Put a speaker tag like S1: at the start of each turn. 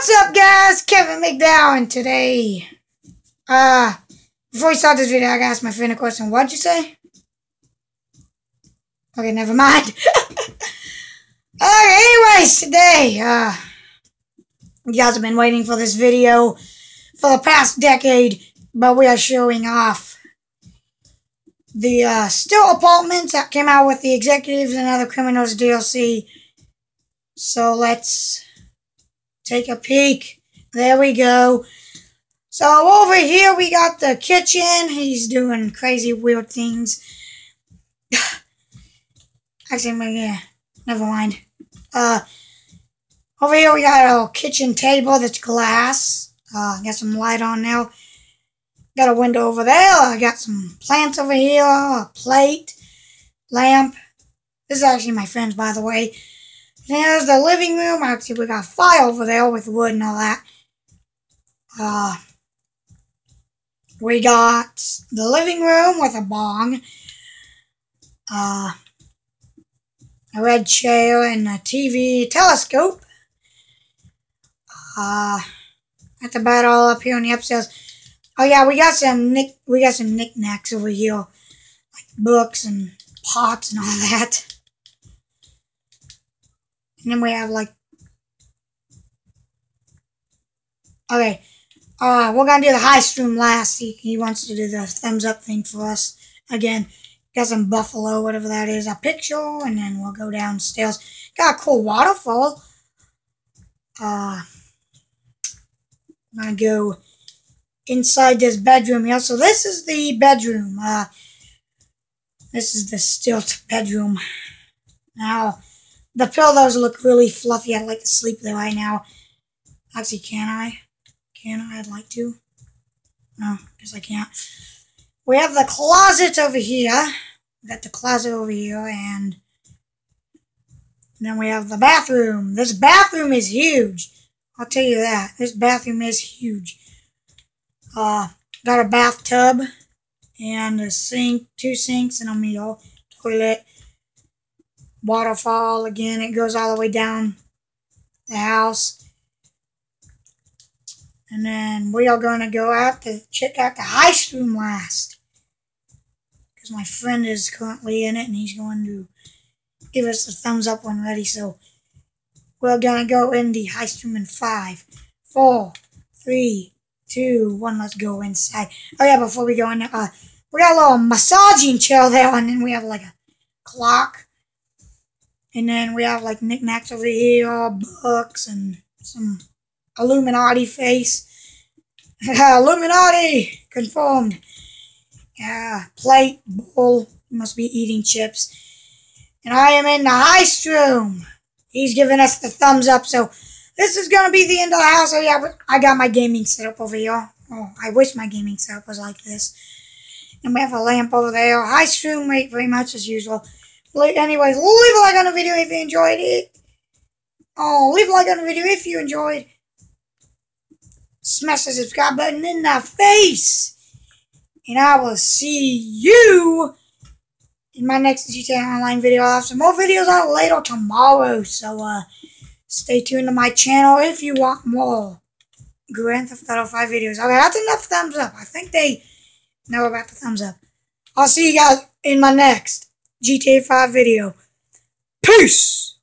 S1: What's up, guys? Kevin McDowell, and today, uh, before we start this video, I gotta ask my friend a question. What'd you say? Okay, never mind. Alright, anyways, today, uh, you guys have been waiting for this video for the past decade, but we are showing off the, uh, Stilt Apartments that came out with the Executives and Other Criminals DLC. So let's take a peek. There we go. So over here we got the kitchen. He's doing crazy weird things. Actually, my yeah, never mind. Uh, over here we got a kitchen table that's glass. Uh, got some light on now. Got a window over there. I got some plants over here. A plate, lamp. This is actually my friend's, by the way. There's the living room. Actually, we got fire over there with wood and all that. Uh, we got the living room with a bong. Uh, a red chair and a TV telescope. Uh, that's about all up here on the upstairs. Oh yeah, we got some nick we got some knickknacks over here, like books and pots and all that. And then we have like Okay. Uh we're gonna do the heist room last. He, he wants to do the thumbs up thing for us. Again, got some buffalo, whatever that is, a picture, and then we'll go downstairs. Got a cool waterfall. Uh I'm gonna go inside this bedroom here. So this is the bedroom. Uh this is the stilt bedroom. Now the pillows look really fluffy. I'd like to sleep there right now. Actually, can I? Can I? I'd like to. No, because I can't. We have the closet over here. We got the closet over here, and then we have the bathroom. This bathroom is huge. I'll tell you that. This bathroom is huge. Uh, got a bathtub and a sink, two sinks, and a meal toilet waterfall again. It goes all the way down the house. And then we are going to go out to check out the heist room last. Because my friend is currently in it and he's going to give us a thumbs up when ready. So we're going to go in the heist room in five, four, three, two, one. Let's go inside. Oh yeah, before we go in, uh, we got a little massaging chair there and then we have like a clock and then we have like knickknacks over here, books, and some Illuminati face. Illuminati! Confirmed. Yeah, plate, bowl, must be eating chips. And I am in the heist room. He's giving us the thumbs up, so this is going to be the end of the house. Oh, yeah, I got my gaming setup over here. Oh, I wish my gaming setup was like this. And we have a lamp over there. Heist room, very much as usual. Anyways, leave a like on the video if you enjoyed it. Oh, leave a like on the video if you enjoyed. Smash the subscribe button in the face. And I will see you in my next GTA Online video. I'll have some more videos out later tomorrow. So, uh, stay tuned to my channel if you want more Grand Theft Auto 5 videos. Okay, that's enough thumbs up. I think they know about the thumbs up. I'll see you guys in my next GTA 5 video. Peace!